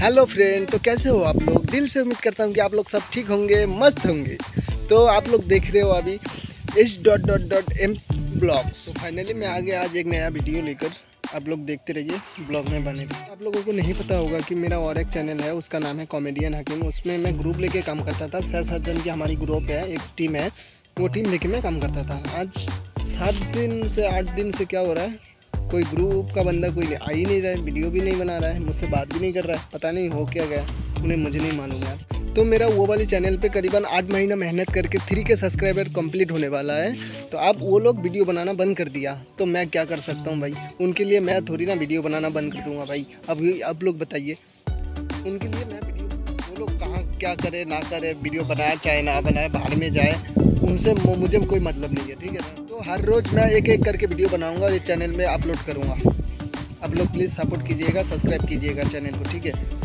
Hello friend तो कैसे हो आप लोग? दिल से उम्मीद करता हूँ कि आप लोग सब ठीक होंगे, मस्त होंगे। तो आप लोग देख रहे हो अभी H dot dot dot M blogs तो फाइनली मैं आ गया आज एक नया वीडियो लेकर। आप लोग देखते रहिए ब्लॉग में बने आप लोगों को नहीं पता होगा कि मेरा और एक चैनल है, उसका नाम है कॉमेडियन हकीम उसमें मैं ग्रुप लेके काम करता था। छः सात जन की हमारी ग्रुप है, एक टीम है। वो टीम लेके मैं काम करता था। आज सात दिन से आठ दिन से क्या हो रहा है? कोई ग्रुप का बंदा कोई आ ही नहीं रहा है वीडियो भी नहीं बना रहा है, मुझसे बात भी नहीं कर रहा है, पता नहीं हो क्या गया, उन्हें मुझे नहीं मालूम यार। तो मेरा वो वाली चैनल पे करीबन आठ महीना मेहनत करके थ्री के सब्सक्राइबर कंप्लीट होने वाला है तो अब वो लोग वीडियो बनाना बंद कर दिया तो मैं क्या कर सकता हूँ भाई? उनके लिए मैं थोड़ी ना वीडियो बनाना बंद कर दूँगा भाई। अब अब लोग बताइए, उनके लिए मैं वीडियो वो लोग कहाँ, क्या करे, ना करे वीडियो बनाए, चाहे ना बनाए, बाहर में जाए, उनसे मुझे कोई मतलब नहीं है, ठीक है ना? हर रोज़ मैं एक एक करके वीडियो बनाऊँगा इस चैनल में अपलोड करूँगा। आप लोग प्लीज़ सपोर्ट कीजिएगा सब्सक्राइब कीजिएगा चैनल को, ठीक है?